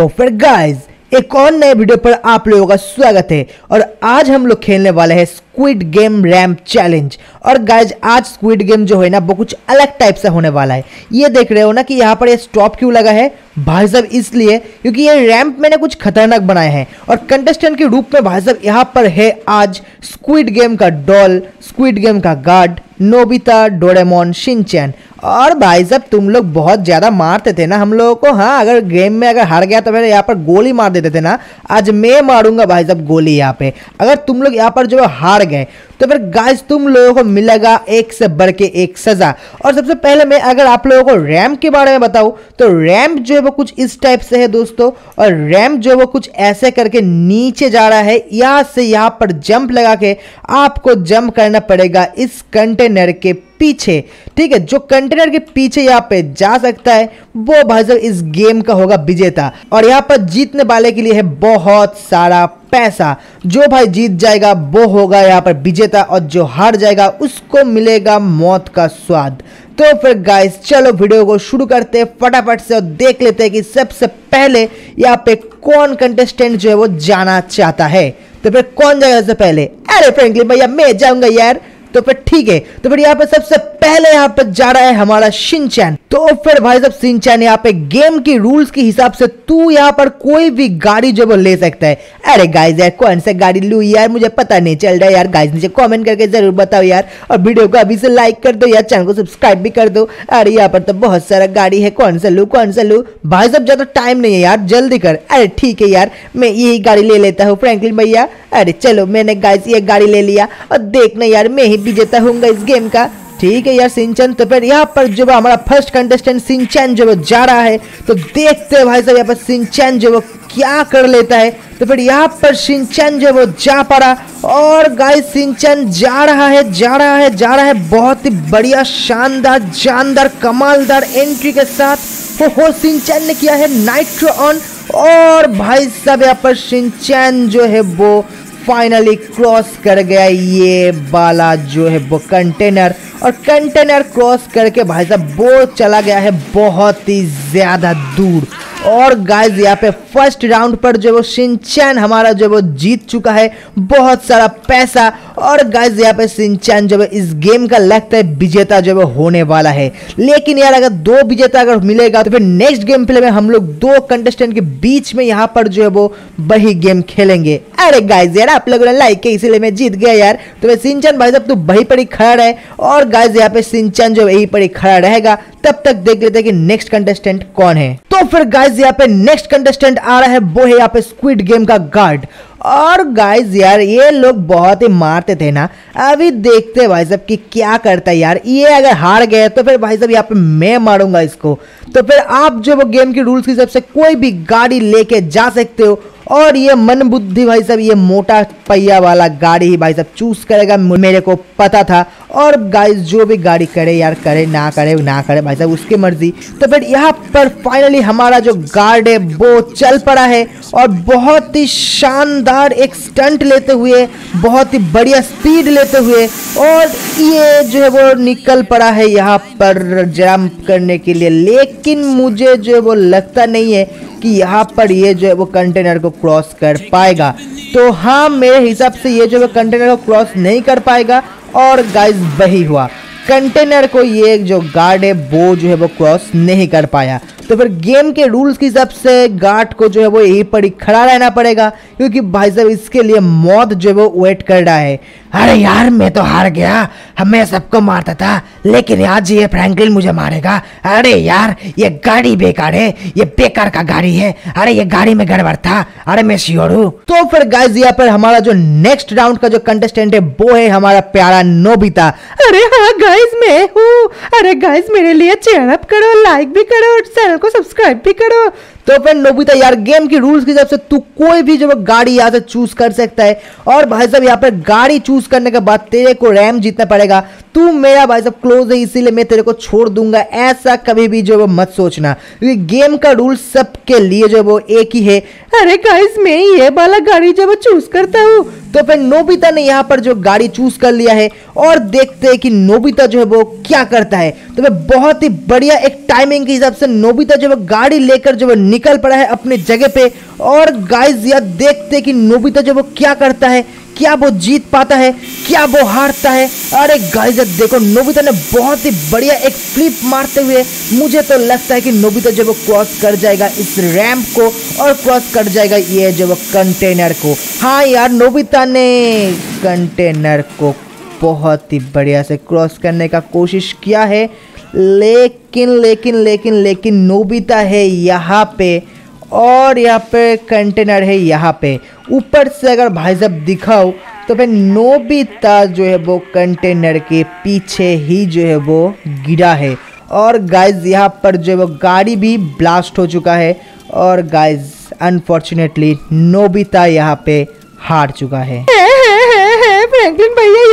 तो फिर गाइस एक और नए वीडियो पर आप लोगों का स्वागत है और आज हम लोग खेलने वाले हैं स्क्विड गेम रैम चैलेंज और गाइज़ आज स्क्विड गेम जो है ना, वो कुछ अलग टाइप से होने वाला है। ये देख रहे हो ना कि यहाँ पर ये स्टॉप क्यों लगा है? भाई साहब, इसलिए क्योंकि ये रैम्प मैंने कुछ खतरनाक बनाए हैं और कंटेस्टेंट के रूप में भाई साहब, यहाँ पर है आज स्क्विड गेम का डॉल स्क्विड गेम का गार्ड नोबिता डोरेमोन शिनचैन और भाई साहब, तुम लोग बहुत ज़्यादा मारते थे ना हम लोगों को हाँ? अगर गेम में अगर हार गया तो फिर यहाँ पर गोली मार देते थे ना, आज मैं मारूँगा भाई साहब गोली यहाँ पे। अगर तुम लोग यहाँ पर जो हार गए तो फिर गाइस तुम लोगों को मिलेगा एक से बढ़ के एक सजा। और सबसे पहले मैं अगर आप लोगों को रैम के बारे में बताऊँ तो रैम जो है वो कुछ इस टाइप से है दोस्तों, और रैम जो है वो कुछ ऐसे करके नीचे जा रहा है, यहाँ से यहाँ पर जंप लगा के आपको जंप करना पड़ेगा इस कंटेनर के पीछे, ठीक है, जो कंटेनर के पीछे यहाँ पे जा सकता है, वो भाई साहब इस गेम का होगा विजेता। और यहाँ पर जीतने वाले के लिए है बहुत सारा पैसा। जो भाई जीत जाएगा, वो होगा यहाँ पर विजेता और जो हार जाएगा, उसको मिलेगा मौत का स्वाद। तो फिर गाइस चलो वीडियो को शुरू करते हैं फटाफट से और देख लेते हैं कि सबसे पहले यहाँ पे कौन कंटेस्टेंट जो है वो जाना चाहता है। तो फिर कौन जाएगा सबसे पहले? अरे फ्रेंकली भैया, मैं जाऊँगा यार। तो फिर ठीक है। तो फिर यहाँ पे सबसे पहले यहाँ पे जा रहा है हमारा सिंचैन तो फिर भाई साहब, शिनचैन यहाँ पे गेम की रूल्स के हिसाब से तू यहाँ पर कोई भी गाड़ी जो वो ले सकता है। अरे गाइज़ यार, कौन सा गाड़ी लू यार? मुझे पता नहीं चल रहा है यार। गाइज़ नीचे कमेंट करके ज़रूर बताओ यार। और वीडियो को अभी से लाइक कर दो यार। चैनल को सब्सक्राइब भी कर दो। अरे यहाँ पर तो बहुत सारा गाड़ी है। कौन सा लू, कौन सा लू? भाई साहब, ज़्यादा टाइम नहीं है यार। जल्दी कर। अरे ठीक है यार। मैं यही गाड़ी ले लेता हूँ फ्रेंकलिन भैया। अरे चलो, मैंने गाइज़ ये गाड़ी ले लिया। और देखना यार, मैं ही विजेता हूँ इस गेम का। ठीक है यार, सिंचन तो फिर यहाँ पर जो हमारा फ़र्स्ट कंटेस्टेंट सिंचन जो जा रहा है तो देखते हैं भाई साहब यहाँ पर सिंचन जो क्या कर लेता है। तो फिर यहाँ पर सिंचन जो वो जा पड़ा और गाय सिंचन जा रहा है, जा रहा है, जा रहा है। बहुत ही बढ़िया, शानदार, जानदार, कमालदार एंट्री के साथ। हो हो सिंचन ने किया है नाइट्रो ऑन और भाई साहब यहाँ पर सिंचन जो है वो फाइनली क्रॉस कर गया ये बाला जो है वो कंटेनर और कंटेनर क्रॉस करके भाई साहब वो चला गया है बहुत ही ज़्यादा दूर। और गाइज़ यहाँ पे फ़र्स्ट राउंड पर जो वो सिंचैन हमारा जो वो जीत चुका है। बहुत सारा पैसा और गाइज़ यहाँ पे सिंचैन जो है, इस गेम का लगता है विजेता जो है होने वाला है। लेकिन यार, अगर दो विजेता अगर मिलेगा तो फिर नेक्स्ट गेम प्ले में हम लोग दो कंटेस्टेंट के बीच में यहाँ पर जो है वो वही गेम खेलेंगे। अरे गाइज़ यार, आप लोगों ने लाइक किया, इसीलिए मैं जीत गया यार। तो मैं सिंचन भाई साहब, तू वही पर ही खड़ा रहे। और गाइज़ यहाँ पे सिंचन जो यही पर ही खड़ा रहेगा। तब तक देख लेते हैं कि नेक्स्ट कंटेस्टेंट कौन है। तो फिर गाइज़ यहाँ पे नेक्स्ट कंटेस्टेंट आ रहा है, वो है यहाँ पे स्क्विड गेम का गार्ड और गाइज़ यार, ये लोग बहुत ही मारते थे ना। अभी देखते भाई साहब कि क्या करता है यार। ये अगर हार गए तो फिर भाई साहब यहाँ पे मैं मारूँगा इसको। तो फिर आप जो वो गेम के रूल्स के हिसाब से कोई भी गाड़ी लेके जा सकते हो। और ये मन बुद्धि भाई साहब, ये मोटा पहिया वाला गाड़ी ही भाई साहब चूज़ करेगा। मेरे को पता था। और गाइस जो भी गाड़ी करे यार, करे, ना करे ना करे, भाई साहब, उसकी मर्ज़ी। तो फिर यहाँ पर फाइनली हमारा जो गार्ड है, वो चल पड़ा है और बहुत ही शानदार एक स्टंट लेते हुए, बहुत ही बढ़िया स्पीड लेते हुए और ये जो है वो निकल पड़ा है यहाँ पर जंप करने के लिए। लेकिन मुझे जो है वो लगता नहीं है कि यहाँ पर ये जो है वो कंटेनर को क्रॉस कर पाएगा। तो हाँ मेरे हिसाब से ये जो है कंटेनर को क्रॉस नहीं कर पाएगा। और गाइस वही हुआ। कंटेनर को ये जो गार्ड है, वो जो है, वो क्रॉस नहीं कर पाया। तो फिर गेम के रूल्स के हिसाब से गार्ड को जो है वो यहीं पर ही खड़ा रहना पड़ेगा, क्योंकि भाई साहब इसके लिए मौत जो है वो वेट कर रहा है। अरे यार, मैं तो हार गया। हमें सबको मारता था, लेकिन आज ये फ्रैंकलिन मुझे मारेगा। अरे यार, ये गाड़ी बेकार है। ये बेकार का गाड़ी है। अरे ये गाड़ी में गड़बड़ था। अरे मैं श्योर हूँ। तो फिर गाइज़ यहाँ पर हमारा जो नेक्स्ट राउंड का जो कंटेस्टेंट है, वो है हमारा प्यारा नोबिता। अरे हाँ गाइज़ मैं हूँ। अरे गाइज़ मेरे लिए चेयर अप करो लाइक भी करो चैनल को सब्सक्राइब भी करो। तो फिर नोबिता यार गेम के रूल्स के हिसाब से तू कोई भी जो गाड़ी यहाँ से चूज़ कर सकता है। और भाई साहब, यहाँ पर गाड़ी चूज़ करने के बाद तेरे को रैम जीतना पड़ेगा। तू मेरा भाई साहब क्लोज है, इसीलिए मैं तेरे को छोड़ दूँगा। ऐसा कभी भी जो मत सोचना। क्योंकि गेम का रूल सबके लिए जो वो एक ही है। अरे गाइस मैं ये वाला गाड़ी जब चूज़ करता हूँ तो फिर नोबिता ने यहाँ पर जो गाड़ी चूज़ कर लिया है और देखते हैं कि नोबिता जो है वो क्या करता है। तो फिर बहुत ही बढ़िया एक टाइमिंग के हिसाब से नोबिता जो है गाड़ी लेकर जो है निकल पड़ा है अपने जगह पे। और गाइज़ यह देखते कि नोबिता जो वो क्या करता है। क्या वो जीत पाता है? क्या वो हारता है? अरे गाइस देखो, नोबिता ने बहुत ही बढ़िया एक फ्लिप मारते हुए मुझे तो लगता है कि नोबिता जब वो क्रॉस कर जाएगा इस रैम्प को और क्रॉस कर जाएगा ये जो वो कंटेनर को। हाँ यार, नोबिता ने कंटेनर को बहुत ही बढ़िया से क्रॉस करने का कोशिश किया है। लेकिन लेकिन लेकिन लेकिन नोबिता है यहाँ पे। और यहाँ पे कंटेनर है यहाँ पे। ऊपर से अगर भाई साहब दिखाओ तो फिर नोबिता जो है वो कंटेनर के पीछे ही जो है वो गिरा है। और गाइज़ यहाँ पर जो है वो गाड़ी भी ब्लास्ट हो चुका है। और गाइज़ अनफॉर्चुनेटली नोबिता यहाँ पे हार चुका है।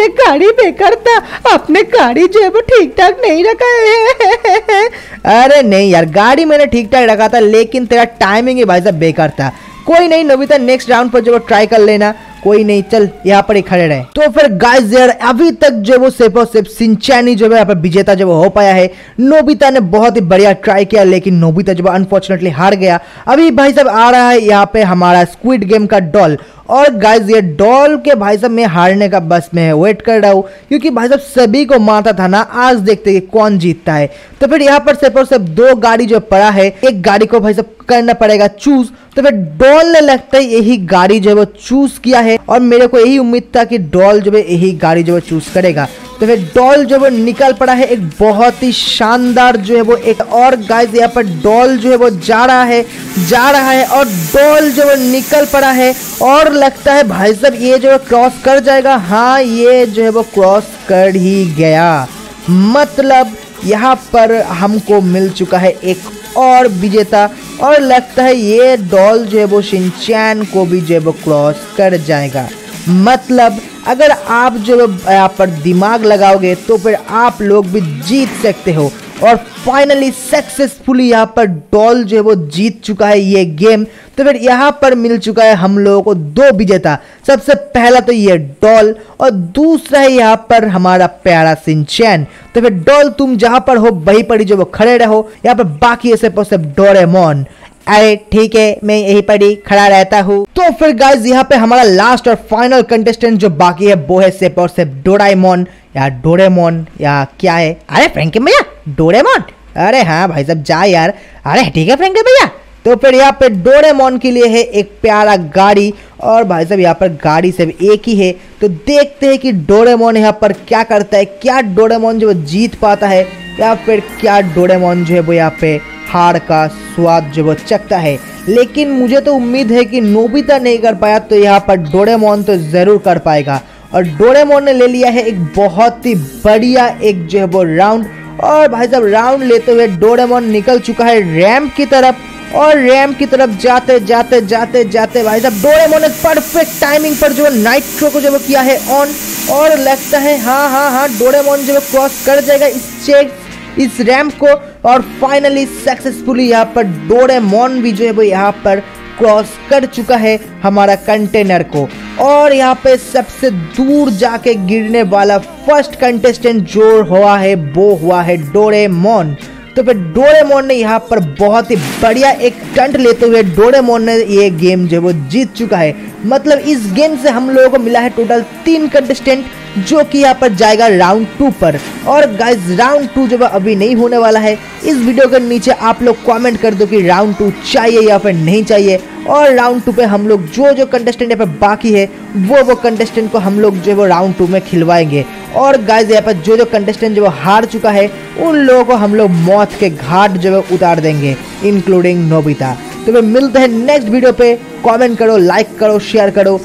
ये गाड़ी बेकार था। आपने गाड़ी जो है वो ठीक ठाक नहीं रखा है। अरे नहीं यार, गाड़ी मैंने ठीक ठाक रखा था, लेकिन तेरा टाइमिंग ही भाई साहब बेकार था। कोई नहीं नविता नेक्स्ट राउंड पर जो ट्राई कर लेना। कोई नहीं, चल, यहाँ पर ही खड़े रहे। तो फिर गाइस यार, अभी तक जो वो सेफ़ और सेफ़ सिंचैनी जो है, यहाँ पर विजेता जब हो पाया है। नोबिता ने बहुत ही बढ़िया ट्राई किया, लेकिन नोबिता जब अनफॉर्चुनेटली हार गया। अभी भाई साहब आ रहा है यहाँ पे हमारा स्क्विड गेम का डॉल और गाइस ये डॉल के भाई साहब मैं हारने का बस में है वेट कर रहा हूँ, क्योंकि भाई साहब सभी को मारता था ना, आज देखते कि कौन जीतता है। तो फिर यहाँ पर सिर्फ़ और सिर्फ़ दो गाड़ी जो पड़ा है, एक गाड़ी को भाई साहब करना पड़ेगा चूज़ तो फिर डॉल ने लगता है यही गाड़ी जो है वो चूज़ किया है, और मेरे को यही उम्मीद था कि डॉल जो है यही गाड़ी जो है चूज़ करेगा। तो फिर डॉल जो वो निकल पड़ा है, एक बहुत ही शानदार जो है वो एक और गाइस यहाँ पर डॉल जो है वो जा रहा है, जा रहा है और डॉल जो वो निकल पड़ा है और लगता है भाई साहब ये जो है क्रॉस कर जाएगा। हाँ ये जो है वो क्रॉस कर ही गया। मतलब यहाँ पर हमको मिल चुका है एक और विजेता और लगता है ये डॉल जो है वो शिनचैन को भी जो है वो क्रॉस कर जाएगा। मतलब अगर आप जो यहाँ पर दिमाग लगाओगे तो फिर आप लोग भी जीत सकते हो। और फाइनली सक्सेसफुली यहाँ पर डॉल जो है, वो जीत चुका है ये गेम तो फिर यहाँ पर मिल चुका है हम लोगों को दो विजेता। सबसे पहला तो ये डॉल और दूसरा है यहाँ पर हमारा प्यारा सिंचैन तो फिर डॉल तुम जहाँ पर हो, वहीं पर जो वो खड़े रहो। यहाँ पर बाकी ऐसे पर डोरेमोन अरे, ठीक है, मैं यही पर ही खड़ा रहता हूँ। तो फिर गाइज़ यहाँ पे हमारा लास्ट और फाइनल कंटेस्टेंट जो बाकी है, वो है सेप और सेप डोराइमोन या डोरेमोन या क्या है? अरे फ्रेंके भैया डोरेमोन अरे हाँ भाई साहब, जा यार। अरे, ठीक है फ्रेंके भैया। तो फिर यहाँ पे डोरेमोन के लिए है एक प्यारा गाड़ी, और भाई साहब, यहाँ पर गाड़ी सिर्फ़ एक ही है। तो देखते हैं कि डोरेमोन यहाँ पर क्या करता है, क्या डोरेमोन जो जीत पाता है, या फिर क्या डोरेमोन जो है वो यहाँ पे हार का स्वाद जो वो चखता है। लेकिन मुझे तो उम्मीद है कि नोबिता नहीं कर पाया तो यहाँ पर डोरेमोन तो ज़रूर कर पाएगा। और डोरेमोन ने ले लिया है एक बहुत ही बढ़िया एक जो है वो राउंड। और भाई साहब, राउंड लेते हुए डोरेमोन निकल चुका है रैम की तरफ़। और रैम की तरफ़ जाते जाते जाते जाते भाई साहब, डोरेमोन ने परफेक्ट टाइमिंग पर जो है नाइट्रो को जो किया है ऑन। और लगता है हाँ हाँ हाँ डोरेमोन जो क्रॉस कर जाएगा इस चेक इस रैम्प को और फाइनली सक्सेसफुली यहाँ पर डोरेमोन भी जो है वो यहाँ पर क्रॉस कर चुका है हमारा कंटेनर को। और यहाँ पे सबसे दूर जाके गिरने वाला फ़र्स्ट कंटेस्टेंट जो हुआ है, वो हुआ है डोरेमोन तो फिर डोरेमोन ने यहाँ पर बहुत ही बढ़िया एक टंट लेते हुए डोरेमोन ने ये गेम जो वो जीत चुका है। मतलब इस गेम से हम लोगों को मिला है टोटल तीन कंटेस्टेंट जो कि यहाँ पर जाएगा राउंड टू पर। और गाइज़ राउंड टू जो अभी नहीं होने वाला है। इस वीडियो के नीचे आप लोग कमेंट कर दो कि राउंड टू चाहिए या फिर नहीं चाहिए। और राउंड टू पे हम लोग जो जो कंटेस्टेंट यहाँ पे बाकी है, वो वो कंटेस्टेंट को हम लोग जो वो राउंड टू में खिलवाएँगे। और गाइज़ यहाँ पर जो जो कंटेस्टेंट जो हार चुका है, उन लोगों को हम लोग मौत के घाट जो है उतार देंगे इंक्लूडिंग नोबिता। तो फिर मिलते हैं नेक्स्ट वीडियो पे। कमेंट करो लाइक करो शेयर करो।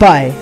बाय